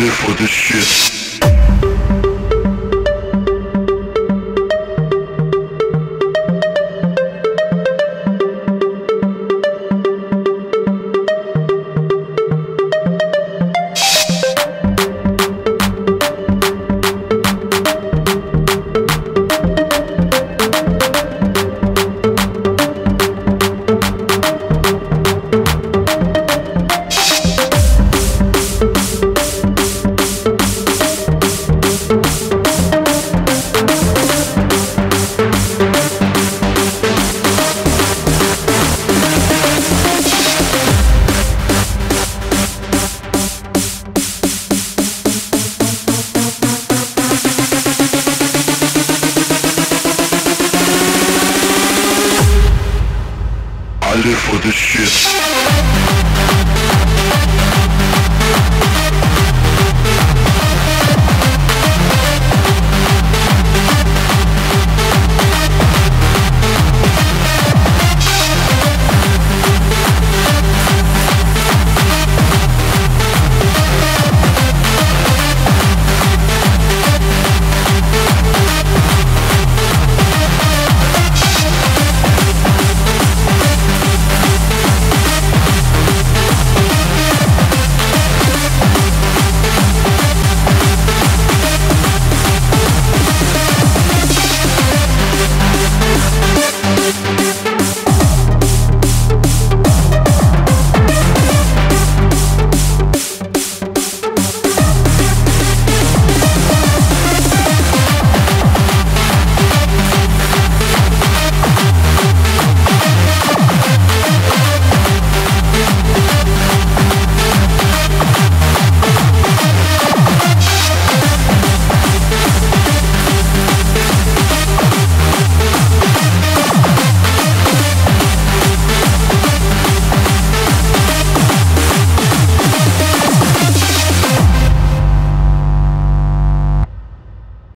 ready for this shit. for this shit.